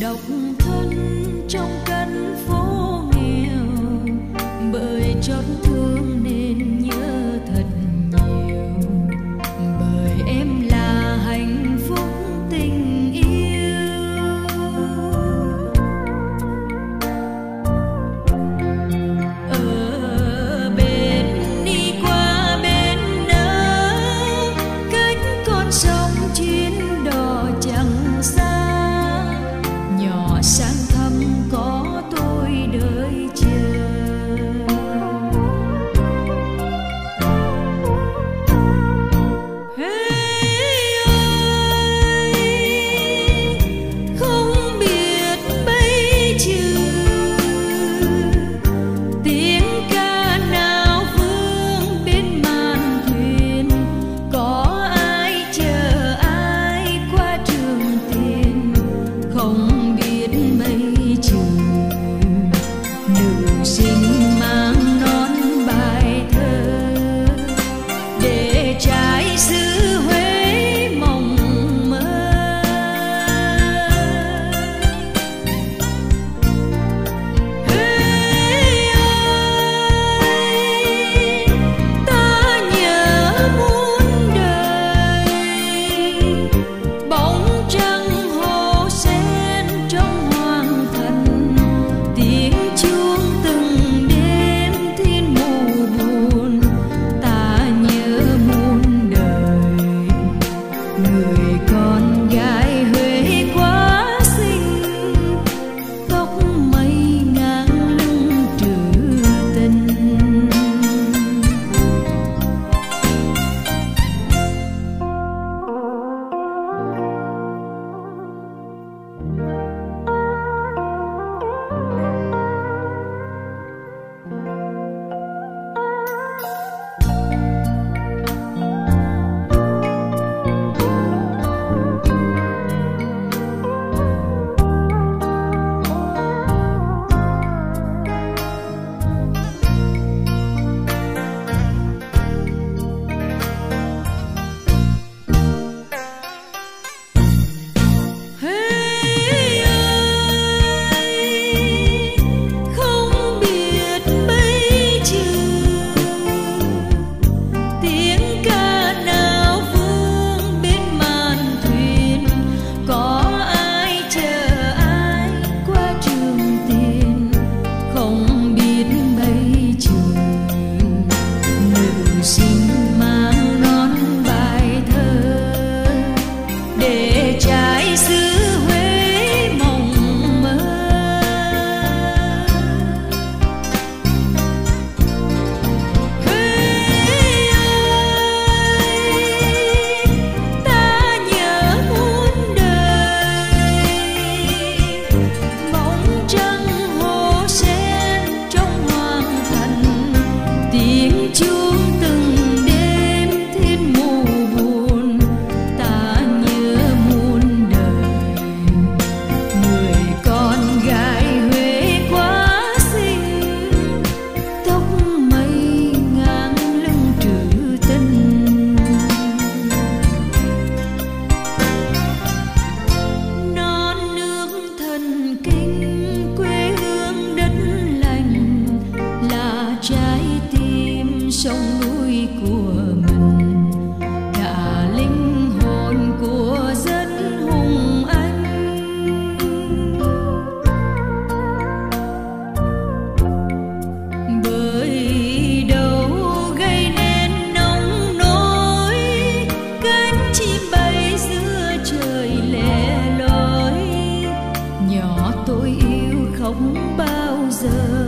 độc thân trong cơn xin mang trái tim sông núi của mình. Cả linh hồn của dân hùng anh. Bởi đâu gây nên nông nỗi, cánh chim bay giữa trời lẻ loi. Nhỏ tôi yêu không bao giờ